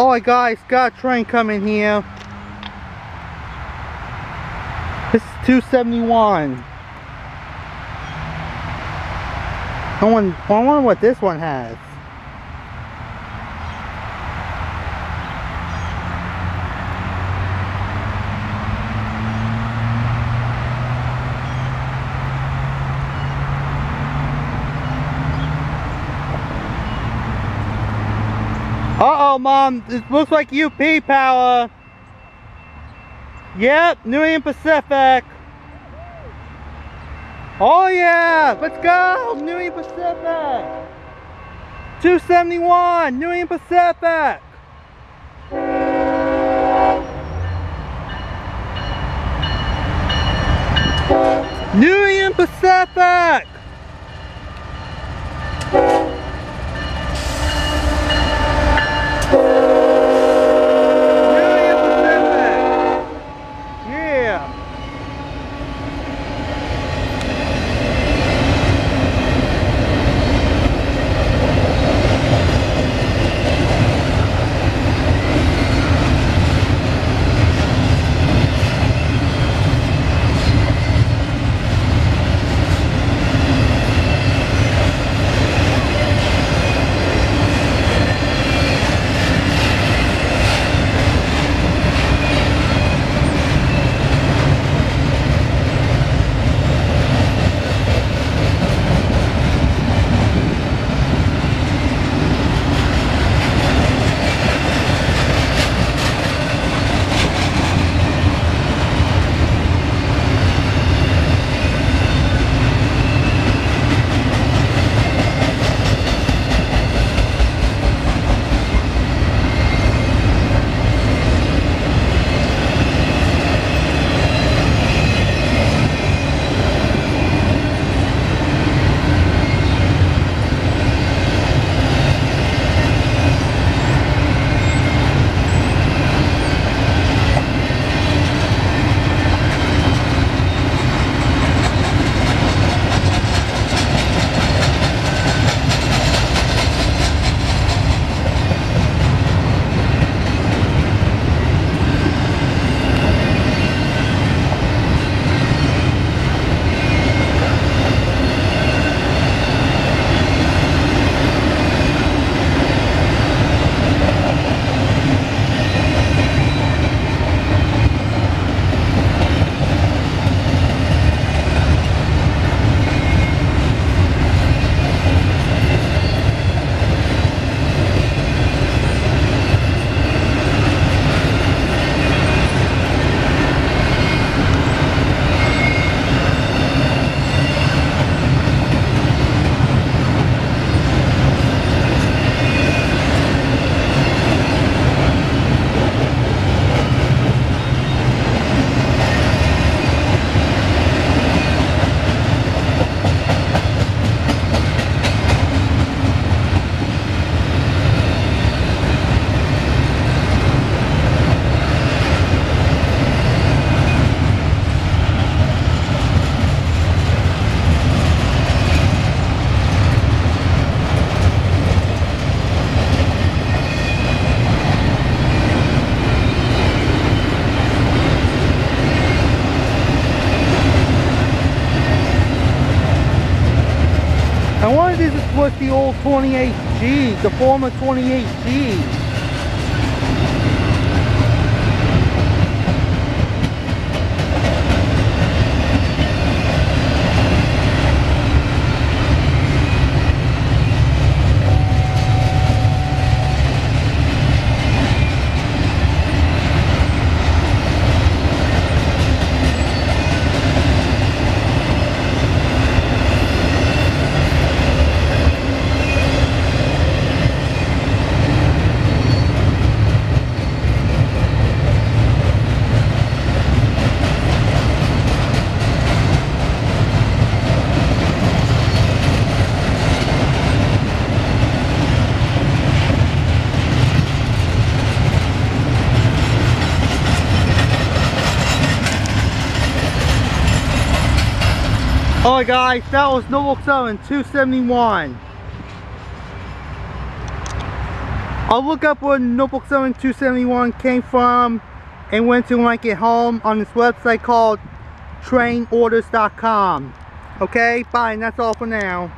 Oh, Alright guys, got a train coming here. This is 271. I wonder, I wonder what this one has. Uh-oh, Mom. It looks like UP power. Yep, Union Pacific. Oh, yeah. Let's go. Union Pacific. 271, Union Pacific. I wonder if this was the old 28G, the former 28G. Alright guys, that was Norfolk Southern 271. I'll look up where Norfolk 7271 came from and when to like it home on this website called trainorders.com. Okay, bye, and that's all for now.